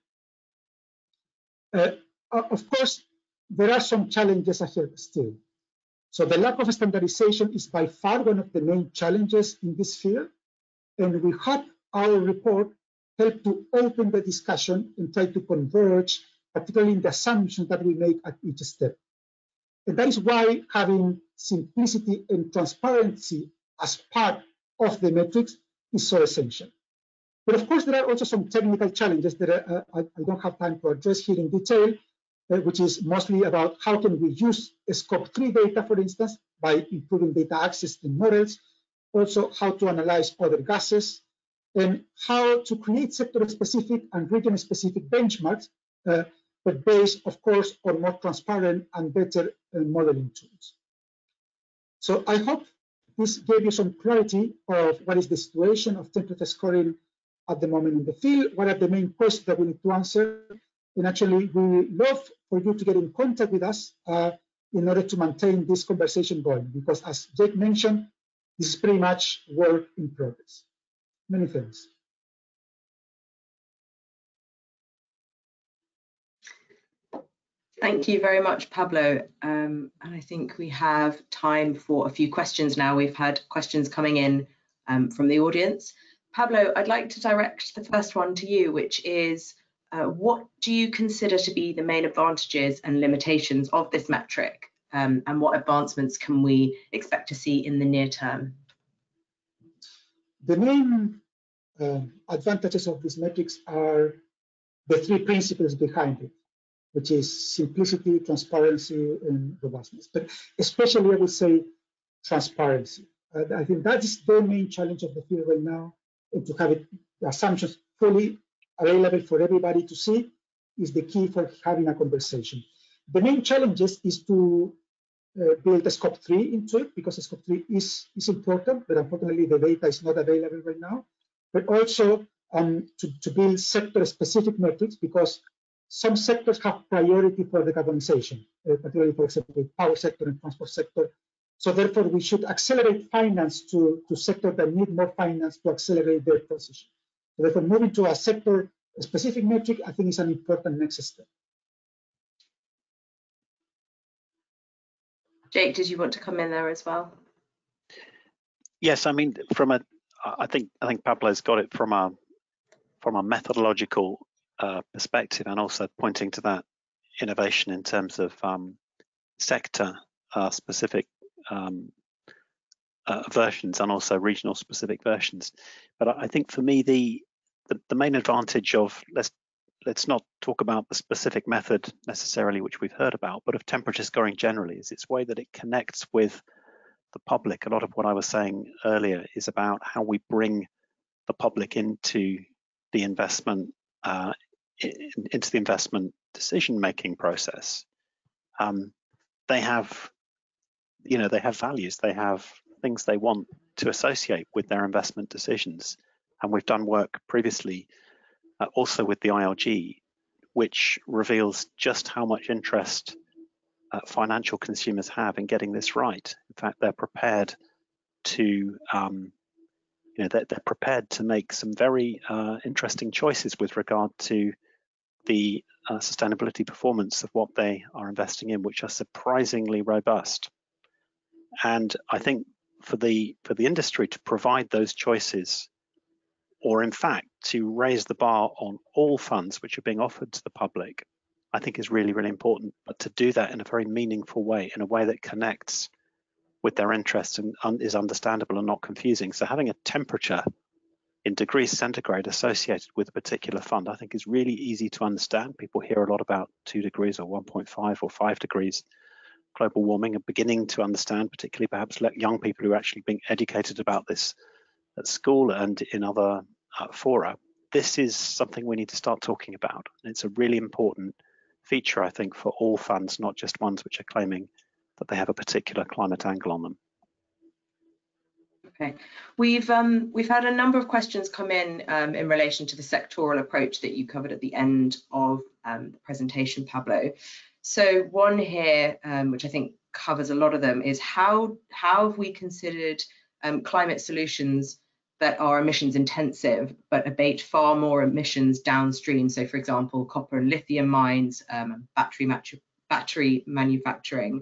Uh, of course, there are some challenges ahead still. So the lack of standardization is by far one of the main challenges in this field. And we hope our report help to open the discussion and try to converge, particularly in the assumptions that we make at each step. And that is why having simplicity and transparency as part of the metrics is so essential. But of course, there are also some technical challenges that uh, I, I, don't have time to address here in detail, uh, which is mostly about how can we use scope 3 data, for instance, by improving data access in models, also how to analyze other gases, and how to create sector-specific and region-specific benchmarks, uh, but based, of course, on more transparent and better uh, modeling tools. So I hope this gave you some clarity of what is the situation of temperature scoring at the moment in the field, what are the main questions that we need to answer, and actually we love for you to get in contact with us uh, in order to maintain this conversation going, because as Jake mentioned, this is pretty much work in progress. Many thanks. Thank you very much, Pablo. Um, and I think we have time for a few questions now. We've had questions coming in um, from the audience. Pablo, I'd like to direct the first one to you, which is uh, what do you consider to be the main advantages and limitations of this metric? Um, and what advancements can we expect to see in the near term? The main uh, advantages of these metrics are the three principles behind it which is simplicity, transparency, and robustness. But especially, I would say, transparency. Uh, I think that is the main challenge of the field right now, and to have it, assumptions fully available for everybody to see is the key for having a conversation. The main challenges is to uh, build a scope 3 into it because scope 3 is, is important, but unfortunately the data is not available right now. But also um, to, to build sector-specific metrics because some sectors have priority for decarbonization, uh, particularly, for example, the power sector and transport sector. So therefore, we should accelerate finance to, to sectors that need more finance to accelerate their transition. So therefore, moving to a sector-specific metric, I think is an important next step. Jake, did you want to come in there as well? Yes, I mean, from a, I think I think Pablo's got it from a from a methodological uh, perspective and also pointing to that innovation in terms of um, sector uh, specific um, uh, versions and also regional specific versions. But I think for me the, the, the main advantage of let's let's not talk about the specific method necessarily which we've heard about, but of temperature scoring generally is its way that it connects with the public. A lot of what I was saying earlier is about how we bring the public into the investment uh, into the investment decision making process. Um, they have you know they have values. They have things they want to associate with their investment decisions. And we've done work previously uh, also with the ILG which reveals just how much interest uh, financial consumers have in getting this right. In fact they're prepared to um, you know they're, they're, prepared to make some very uh, interesting choices with regard to the uh, sustainability performance of what they are investing in, which are surprisingly robust. And I think for the for the industry to provide those choices, or in fact to raise the bar on all funds which are being offered to the public, I think is really really important. But to do that in a very meaningful way, in a way that connects with their interests and is understandable and not confusing. So having a temperature in degrees centigrade associated with a particular fund, I think is really easy to understand. People hear a lot about two degrees or 1.5 or five degrees global warming and beginning to understand, particularly perhaps young people who are actually being educated about this at school and in other uh, fora. This is something we need to start talking about. And it's a really important feature, I think, for all funds, not just ones which are claiming that they have a particular climate angle on them. Okay, we've um, we've had a number of questions come in um, in relation to the sectoral approach that you covered at the end of um, the presentation, Pablo. So one here, um, which I think covers a lot of them, is how how have we considered um, climate solutions that are emissions intensive but abate far more emissions downstream. So, for example, copper and lithium mines, um, battery, battery manufacturing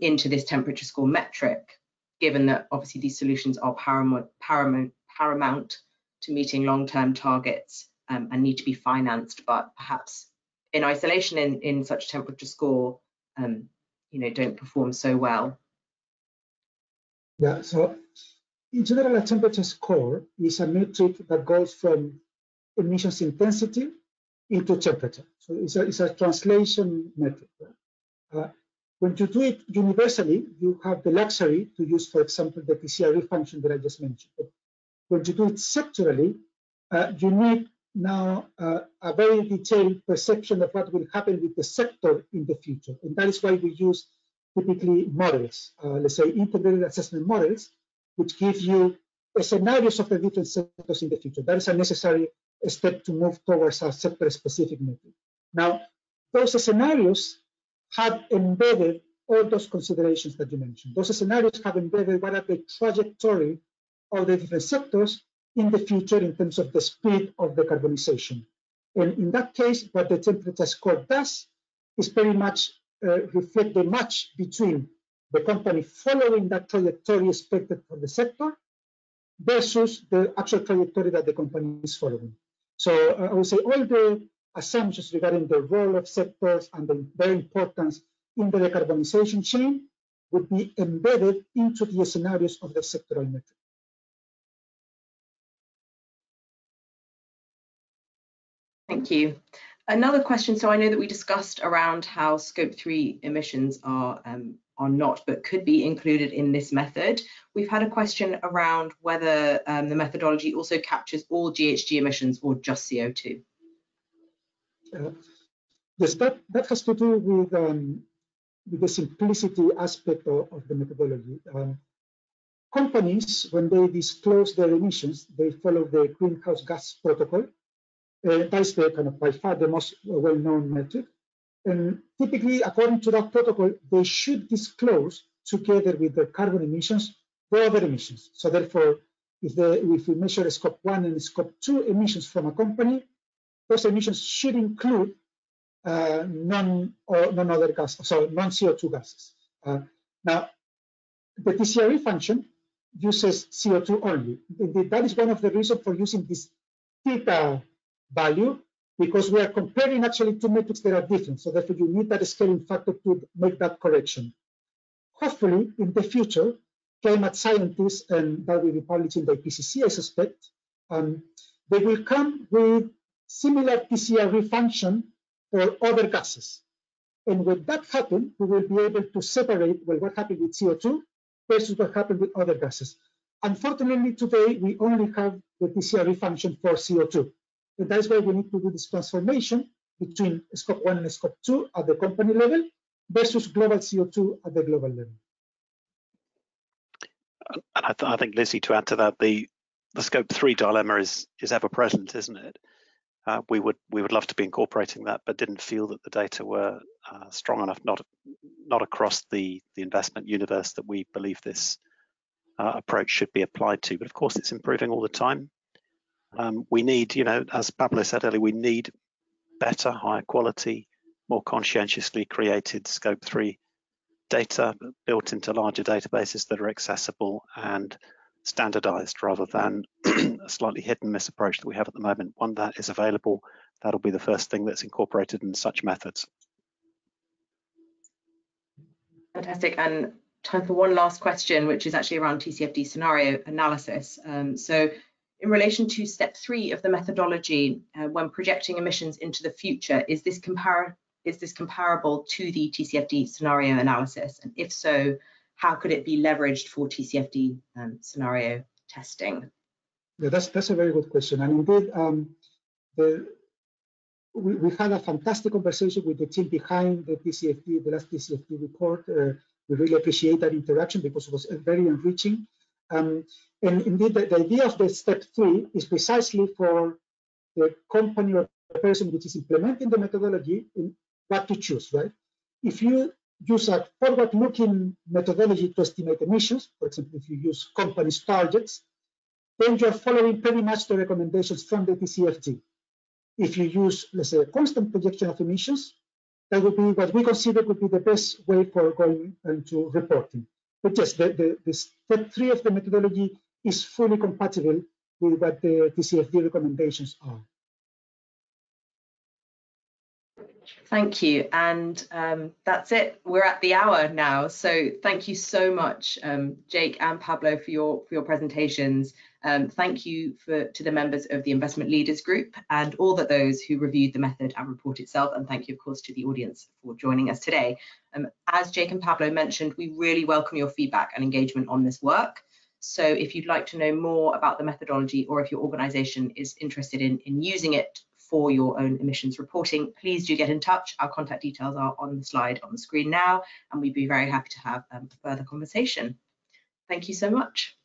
into this temperature score metric, given that obviously these solutions are paramount, paramount, paramount to meeting long-term targets um, and need to be financed, but perhaps in isolation in, in such temperature score, um, you know, don't perform so well. Yeah, so in general, a temperature score is a metric that goes from emissions intensity into temperature. So it's a, it's a translation metric. Uh, when you do it universally, you have the luxury to use, for example, the TCRE function that I just mentioned. But when you do it sectorally, uh, you need now uh, a very detailed perception of what will happen with the sector in the future. And that is why we use typically models, uh, let's say integrated assessment models, which give you scenarios of the different sectors in the future. That is a necessary step to move towards a sector-specific method. Now, those scenarios have embedded all those considerations that you mentioned. Those scenarios have embedded what are the trajectory of the different sectors in the future in terms of the speed of the decarbonization. And in that case, what the temperature score does is very much uh, reflect the match between the company following that trajectory expected for the sector versus the actual trajectory that the company is following. So uh, I would say all the assumptions regarding the role of sectors and the, their importance in the decarbonization chain would be embedded into the scenarios of the sectoral metric. Thank you. Another question, so I know that we discussed around how scope three emissions are um, are not, but could be included in this method. We've had a question around whether um, the methodology also captures all GHG emissions or just CO2. Yes, that, that has to do with, um, with the simplicity aspect of, of the methodology. Um, companies, when they disclose their emissions, they follow the greenhouse gas protocol. Uh, that is the kind of by far the most well-known metric. And typically, according to that protocol, they should disclose together with the carbon emissions the other emissions. So therefore, if, the, if we measure scope one and scope two emissions from a company, those emissions should include uh, non or non other gas, so non CO2 gases. Uh, now, the TCRE function uses CO2 only. That is one of the reasons for using this theta value because we are comparing actually two metrics that are different. So therefore, you need that scaling factor to make that correction. Hopefully, in the future, climate scientists, and that will be published in the IPCC, I suspect, um, they will come with similar TCRE function for other gases. And when that happens, we will be able to separate well, what happened with CO2 versus what happened with other gases. Unfortunately, today, we only have the TCRE function for CO2. And that's why we need to do this transformation between scope one and scope two at the company level versus global CO2 at the global level. And I, th I think, Lizzie, to add to that, the the scope three dilemma is is ever present, isn't it? Uh, we would we would love to be incorporating that, but didn't feel that the data were uh, strong enough, not not across the the investment universe that we believe this uh, approach should be applied to. But of course, it's improving all the time. Um, we need, you know, as Pablo said earlier, we need better, higher quality, more conscientiously created scope three data built into larger databases that are accessible and standardized rather than a slightly hit and miss approach that we have at the moment. One that is available, that'll be the first thing that's incorporated in such methods. Fantastic. And time for one last question, which is actually around TCFD scenario analysis. Um, so in relation to step three of the methodology, uh, when projecting emissions into the future, is this, compar is this comparable to the TCFD scenario analysis? And if so, how could it be leveraged for TCFD um, scenario testing? Yeah, that's that's a very good question. And indeed, um, the, we, we had a fantastic conversation with the team behind the TCFD, the last TCFD report. Uh, we really appreciate that interaction because it was very enriching. Um, and indeed, the, the, idea of the step three is precisely for the company or the person which is implementing the methodology in what to choose, right? If you use a forward-looking methodology to estimate emissions, for example, if you use companies' targets, then you're following pretty much the recommendations from the TCFD. If you use, let's say, a constant projection of emissions, that would be what we consider would be the best way for going into reporting. But yes, the, the, the step three of the methodology is fully compatible with what the TCFD recommendations are. Thank you. And um, that's it. We're at the hour now. So thank you so much, um, Jake and Pablo, for your for your presentations. Um, thank you for to the members of the Investment Leaders Group and all that those who reviewed the method and report itself. And thank you, of course, to the audience for joining us today. Um, as Jake and Pablo mentioned, we really welcome your feedback and engagement on this work. So if you'd like to know more about the methodology or if your organization is interested in, in using it for your own emissions reporting, please do get in touch. Our contact details are on the slide on the screen now, and we'd be very happy to have um, a further conversation. Thank you so much.